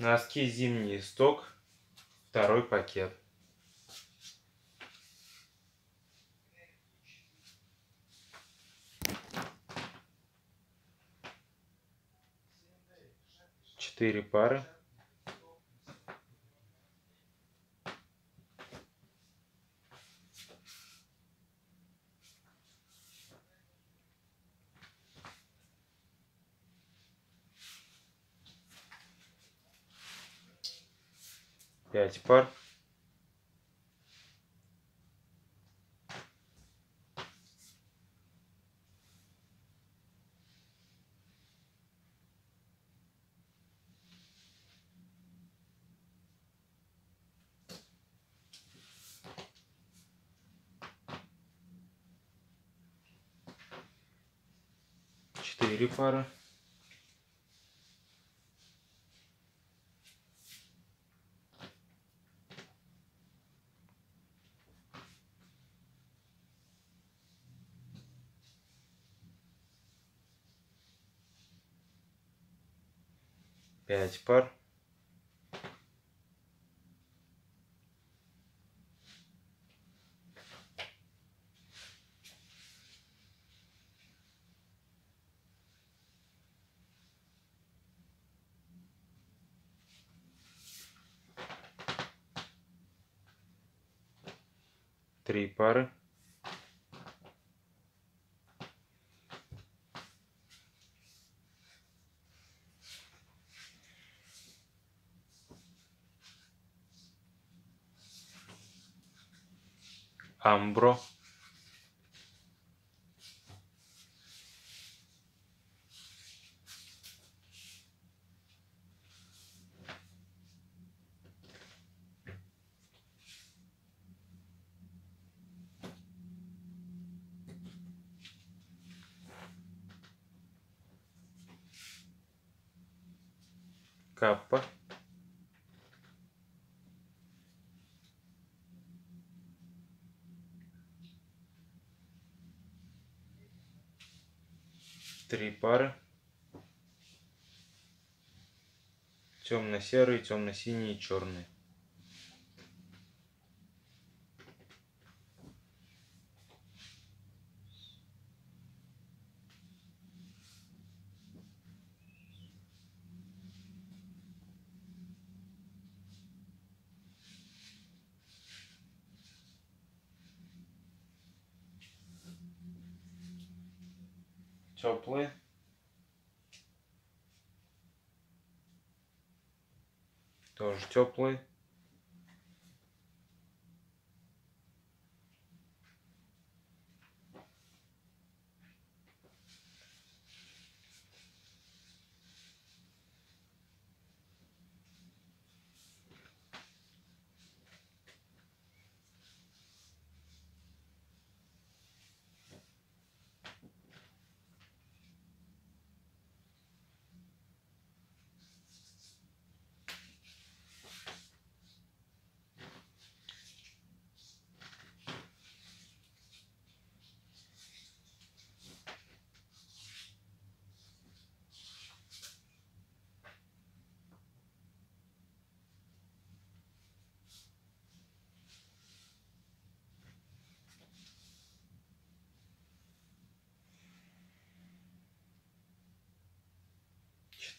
Носки зимний сток, второй пакет. Четыре пары. 5 пар. Четыре пара. 5 пар. Три пары. Ambro. K. три пары. Темно-серые, темно-синие, черные. теплый. Тоже теплый.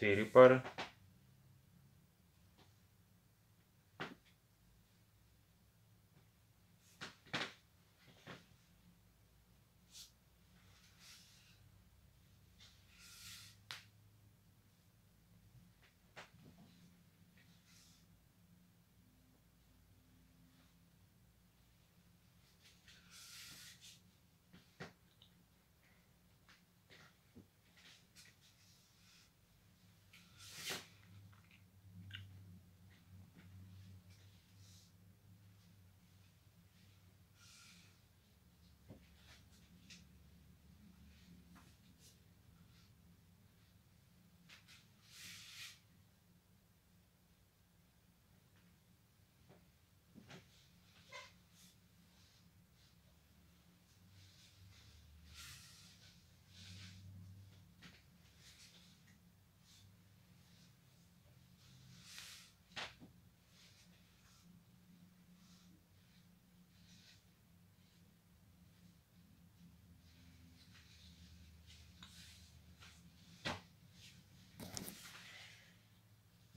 4 пары.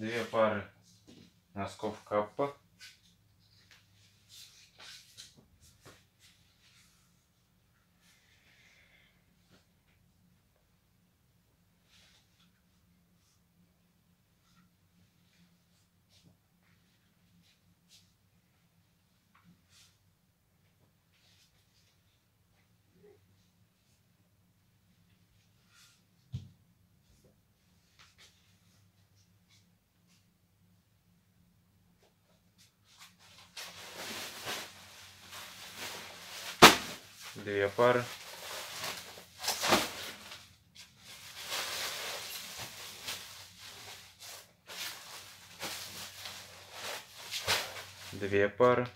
Две пары носков каппа. Две пары. Две пары.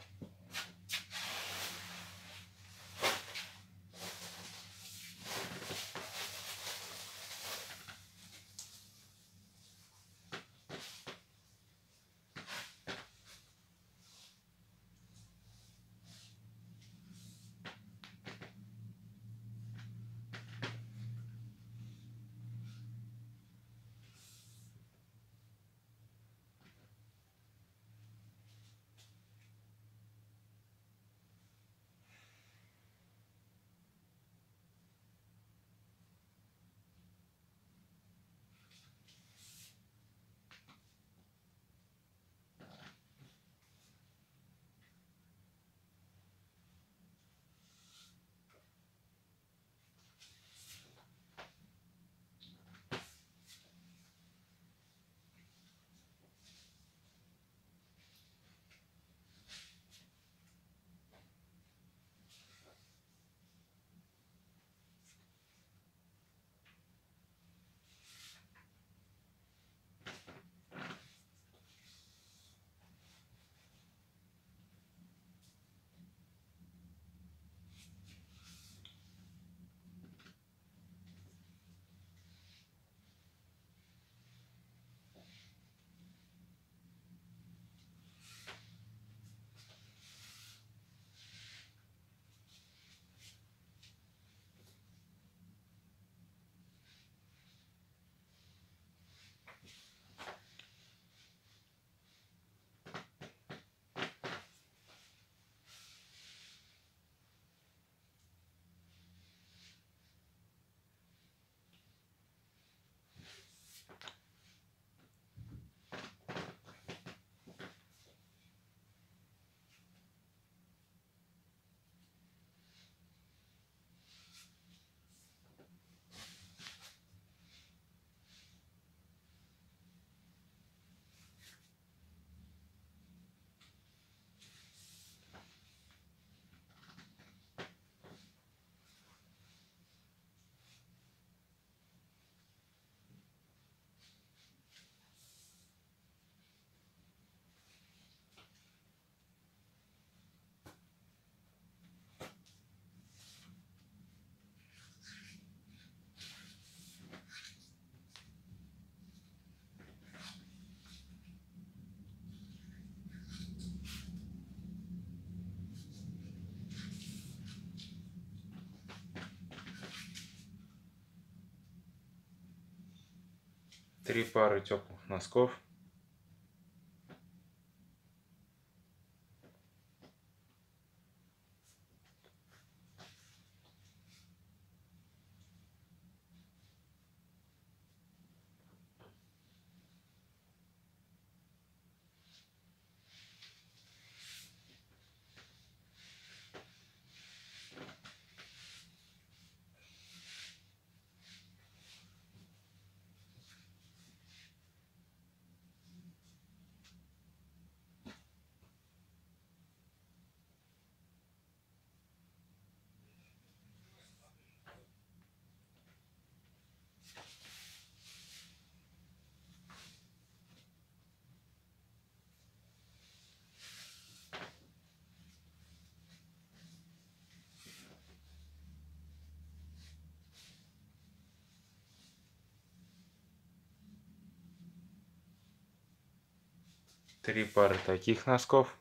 Три пары теплых носков. Три пары таких носков.